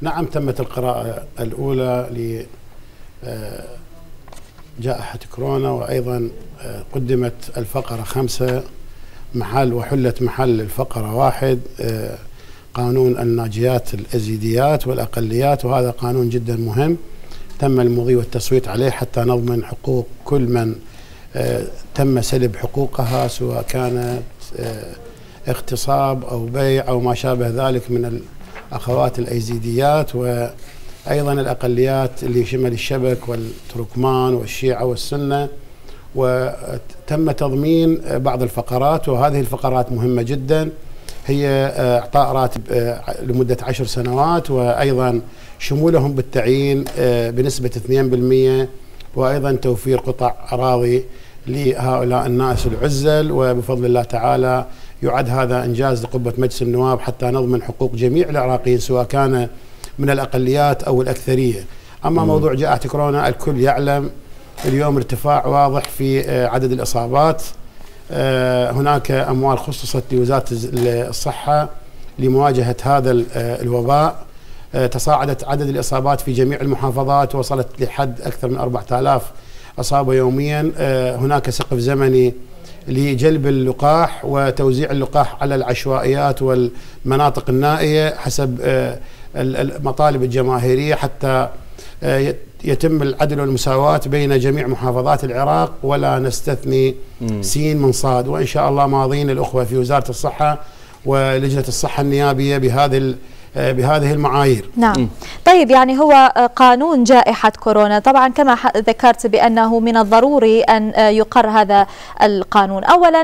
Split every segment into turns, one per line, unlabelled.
نعم تمت القراءة الأولى ل آه، كورونا وأيضا آه، قدمت الفقرة خمسة محل وحلت محل الفقرة واحد آه، قانون الناجيات الأزيديات والأقليات وهذا قانون جدا مهم. تم المضي والتصويت عليه حتى نضمن حقوق كل من تم سلب حقوقها سواء كانت اغتصاب أو بيع أو ما شابه ذلك من الأخوات الأيزيديات وأيضا الأقليات اللي شمل الشبك والتركمان والشيعة والسنة. وتم تضمين بعض الفقرات وهذه الفقرات مهمة جدا. هي إعطاء راتب لمدة عشر سنوات وأيضا شمولهم بالتعيين بنسبة 2% وأيضا توفير قطع أراضي لهؤلاء الناس العزل. وبفضل الله تعالى يعد هذا إنجاز لقبة مجلس النواب حتى نضمن حقوق جميع العراقيين سواء كان من الأقليات أو الأكثرية. أما مم. موضوع جائحة كورونا الكل يعلم اليوم ارتفاع واضح في آه، عدد الإصابات. آه، هناك أموال خصصت لوزارة الصحة لمواجهة هذا آه، الوباء. تصاعدت عدد الإصابات في جميع المحافظات وصلت لحد أكثر من 4000 إصابة يوميا. هناك سقف زمني لجلب اللقاح وتوزيع اللقاح على العشوائيات والمناطق النائية حسب آه، المطالب الجماهيرية حتى آه، يتم العدل والمساواة بين جميع محافظات العراق ولا نستثني سين من صاد. وإن شاء الله ماضين الأخوة في وزارة الصحة ولجنة الصحة النيابية بهذه بهذه المعايير.
نعم. طيب يعني هو آه، قانون جائحة كورونا. طبعا كما ذكرت بأنه من الضروري أن آه، يقر هذا القانون. أولا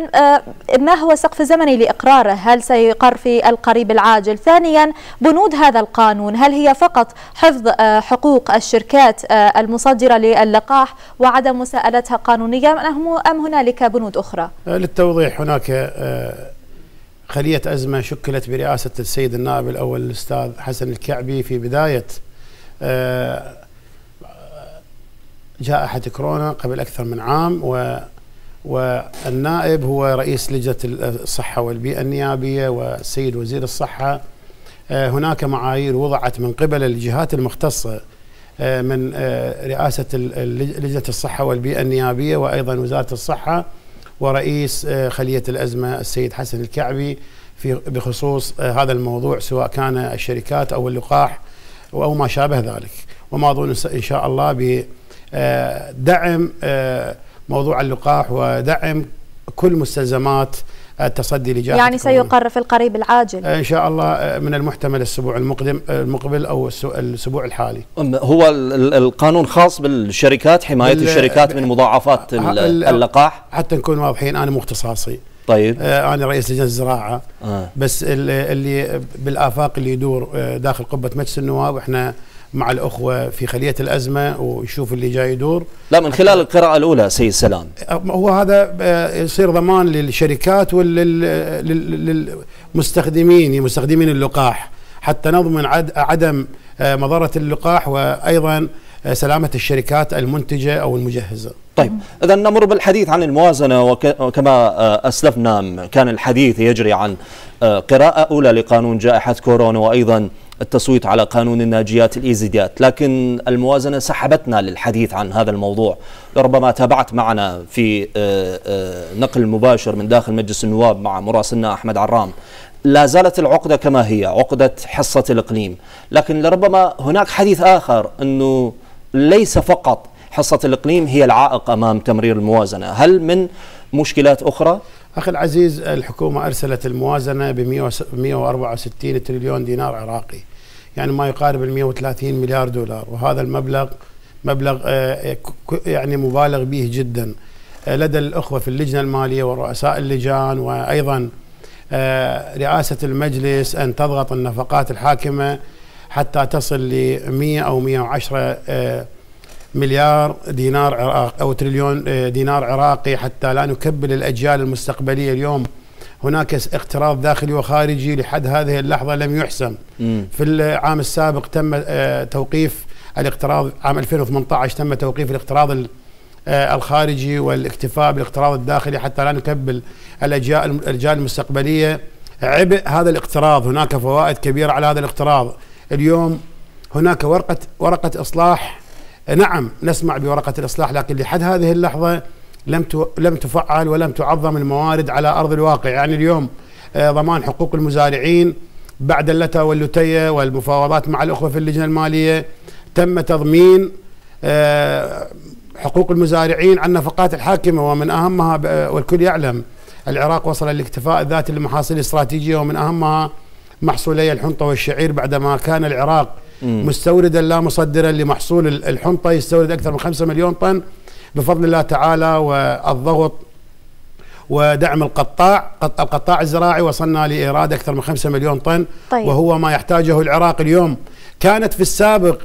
ما هو سقف زمني لإقراره؟ هل سيقر في القريب العاجل؟ ثانيا بنود هذا القانون. هل هي فقط حفظ حقوق الشركات المصدرة للقاح وعدم مساءلتها قانونيا أم هنالك بنود أخرى؟
للتوضيح هناك خلية أزمة شكلت برئاسة السيد النائب الأول الأستاذ حسن الكعبي في بداية آه، جائحة كورونا قبل أكثر من عام و والنائب هو رئيس لجنة الصحة والبيئة النيابية والسيد وزير الصحة. آه، هناك معايير وضعت من قبل الجهات المختصة آه، من رئاسة لجنة الصحة والبيئة النيابية وأيضا وزارة الصحة ورئيس آه، خلية الأزمة السيد حسن الكعبي في بخصوص آه، هذا الموضوع سواء كان الشركات أو اللقاح أو ما شابه ذلك. وما أظن إن شاء الله بدعم آه، موضوع اللقاح ودعم كل مستلزمات التصدي لجائحة
يعني سيقر في القريب العاجل.
إن شاء الله من المحتمل الأسبوع المقدم المقبل أو الأسبوع الحالي.
هو القانون خاص بالشركات حماية الشركات من مضاعفات اللقاح؟
حتى نكون واضحين أنا مختصاصي.
طيب.
آه أنا رئيس لجنة الزراعة. آه. بس اللي, اللي بالآفاق اللي يدور آه، داخل قبة مجلس النواب إحنا مع الأخوة في خلية الأزمة ويشوف اللي جاي يدور.
لا من خلال القراءة الأولى سيد سلام
هو هذا آه، يصير ضمان للشركات وللمستخدمين مستخدمين اللقاح. حتى نضمن عدم آه، مضرة اللقاح وأيضا آه، سلامة الشركات المنتجة أو المجهزة.
طيب إذا نمر بالحديث عن الموازنة وكما أسلفنا كان الحديث يجري عن قراءة أولى لقانون جائحة كورونا وأيضا التصويت على قانون الناجيات الإيزيديات لكن الموازنة سحبتنا للحديث عن هذا الموضوع. لربما تابعت معنا في آه، آه، نقل مباشر من داخل مجلس النواب مع مراسلنا أحمد عرام. لا زالت العقدة كما هي عقدة حصة الإقليم. لكن لربما هناك حديث آخر أنه ليس فقط حصة الإقليم هي العائق أمام تمرير الموازنة. هل من مشكلات أخرى؟
أخي العزيز الحكومة أرسلت الموازنة ب 164 تريليون دينار عراقي يعني ما يقارب ال 130 مليار دولار وهذا المبلغ مبلغ آه، يعني مبالغ به جدا آه، لدى الأخوة في اللجنة المالية ورؤساء اللجان وأيضا آه، رئاسة المجلس أن تضغط النفقات الحاكمة حتى تصل ل 100 أو 110 مليار دينار عراق أو تريليون آه، دينار عراقي حتى لا نكبل الأجيال المستقبلية اليوم. هناك اقتراض داخلي وخارجي لحد هذه اللحظة لم يحسم. في العام السابق تم آه، توقيف الاقتراض عام 2018 تم توقيف الاقتراض آه، الخارجي والاكتفاء بالاقتراض الداخلي حتى لا نكبل الأجيال الأجيال المستقبلية. عبء هذا الاقتراض هناك فوائد كبيرة على هذا الاقتراض. اليوم هناك ورقة ورقة إصلاح نعم نسمع بورقة الإصلاح لكن لحد هذه اللحظة لم لم تفعل ولم تعظم الموارد على أرض الواقع. يعني اليوم آه، ضمان حقوق المزارعين بعد اللتا واللتية والمفاوضات مع الأخوة في اللجنة المالية تم تضمين آه، حقوق المزارعين عن نفقات الحاكمة ومن أهمها والكل يعلم العراق وصل للاكتفاء الذاتي للمحاصيل الاستراتيجية ومن أهمها محصولي الحنطة والشعير بعدما كان العراق مستوردا لا مصدرا لمحصول الحنطة يستورد أكثر من 5 مليون طن. بفضل الله تعالى والضغط ودعم القطاع القطاع الزراعي وصلنا لإيراد أكثر من 5 مليون طن. طيب. وهو ما يحتاجه العراق اليوم. كانت في السابق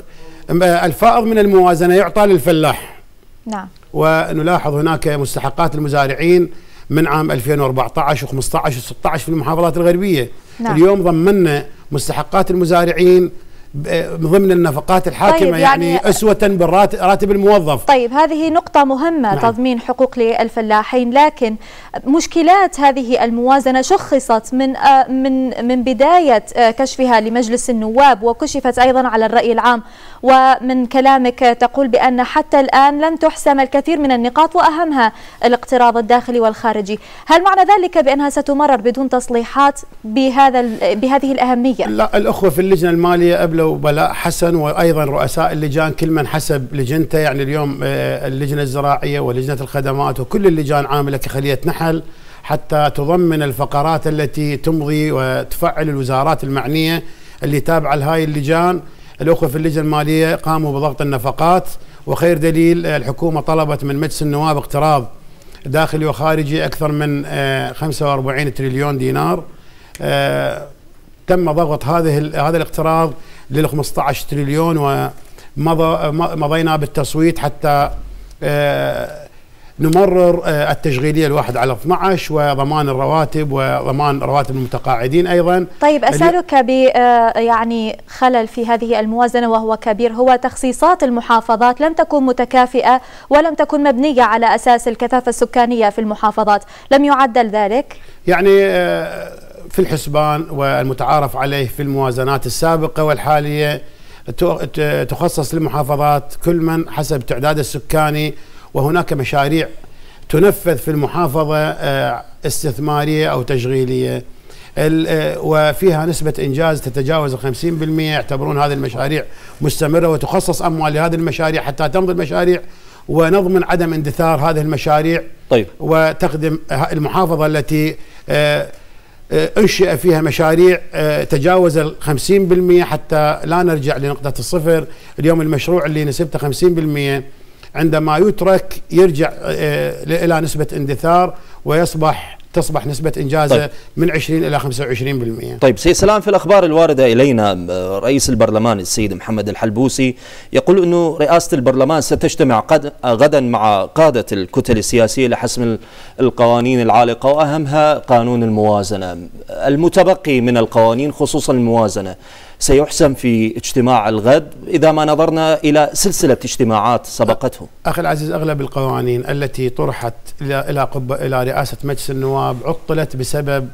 الفائض من الموازنة يعطى للفلاح. نعم. ونلاحظ هناك مستحقات المزارعين من عام 2014 و15 و16 في المحافظات الغربية. نعم. اليوم ضمننا مستحقات المزارعين ضمن النفقات الحاكمة طيب يعني, يعني أسوة بالراتب الموظف.
طيب هذه نقطة مهمة نعم. تضمين حقوق للفلاحين لكن مشكلات هذه الموازنة شخصت من آه، من من بداية آه، كشفها لمجلس النواب وكشفت أيضا على الرأي العام. ومن كلامك تقول بأن حتى الآن لم تحسم الكثير من النقاط وأهمها الاقتراض الداخلي والخارجي. هل معنى ذلك بأنها ستمرر بدون تصليحات بهذا بهذه الأهمية؟
لا الأخوة في اللجنة المالية قبل له بلاء حسن وأيضا رؤساء اللجان كل من حسب لجنته. يعني اليوم آه، اللجنة الزراعية ولجنة الخدمات وكل اللجان عاملة كخليه نحل حتى تضمن الفقرات التي تمضي وتفعل الوزارات المعنية. اللي تابعة لهاي اللجان الأخوة في اللجنة المالية قاموا بضغط النفقات. وخير دليل آه، الحكومة طلبت من مجلس النواب اقتراض داخلي وخارجي أكثر من 45 آه، تريليون دينار. تم ضغط هذه هذا الاقتراض لل 15 تريليون ومضى مضينا بالتصويت حتى آه، نمرر آه، التشغيلية الواحد على 12 وضمان الرواتب وضمان رواتب المتقاعدين أيضا.
طيب أسألك ب آه، يعني خلل في هذه الموازنة وهو كبير هو تخصيصات المحافظات لم تكن متكافئة ولم تكن مبنية على أساس الكثافة السكانية في المحافظات لم يعدل ذلك؟
يعني في الحسبان والمتعارف عليه في الموازنات السابقة والحالية تخصص للمحافظات كل من حسب تعداد السكاني وهناك مشاريع تنفذ في المحافظة آه، استثمارية أو تشغيلية. آه، وفيها نسبة إنجاز تتجاوز ال 50% يعتبرون هذه المشاريع مستمرة وتخصص أموال لهذه المشاريع حتى تمضي المشاريع ونضمن عدم اندثار هذه المشاريع طيب. وتخدم المحافظة التي آه، أنشئ فيها مشاريع آه، تجاوز ال 50% حتى لا نرجع لنقطة الصفر. اليوم المشروع اللي نسبته 50% عندما يترك يرجع آه، إلى نسبة اندثار ويصبح تصبح نسبة إنجازه طيب. من 20 إلى 25%
طيب سيد سلام في الأخبار الواردة إلينا رئيس البرلمان السيد محمد الحلبوسي يقول أنه رئاسة البرلمان ستجتمع غدا مع قادة الكتل السياسية لحسم القوانين العالقة وأهمها قانون الموازنة المتبقي من القوانين خصوصا الموازنة سيحسم في اجتماع الغد إذا ما نظرنا إلى سلسلة اجتماعات سبقته.
أخي العزيز أغلب القوانين التي طرحت إلى قبة إلى رئاسة مجلس النواب عطلت بسبب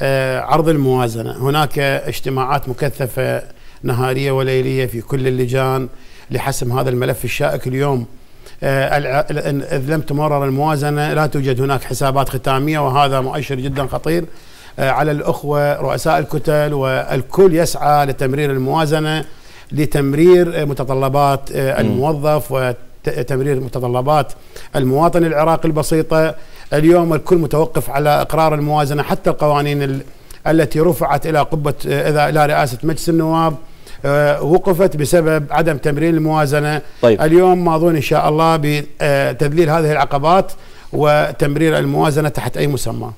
آه، عرض الموازنة. هناك اجتماعات مكثفة نهارية وليلية في كل اللجان لحسم هذا الملف الشائك اليوم. آه، إذ لم تمرر الموازنة لا توجد هناك حسابات ختامية وهذا مؤشر جدا خطير. على الأخوة رؤساء الكتل والكل يسعى لتمرير الموازنة لتمرير متطلبات آه، الموظف وتمرير متطلبات المواطن العراقي البسيطة. اليوم الكل متوقف على إقرار الموازنة حتى القوانين التي رفعت إلى قبة آه، إذا إلى رئاسة مجلس النواب وقفت بسبب عدم تمرير الموازنة. طيب. اليوم ماضون إن شاء الله بتذليل هذه العقبات وتمرير الموازنة تحت أي مسمى.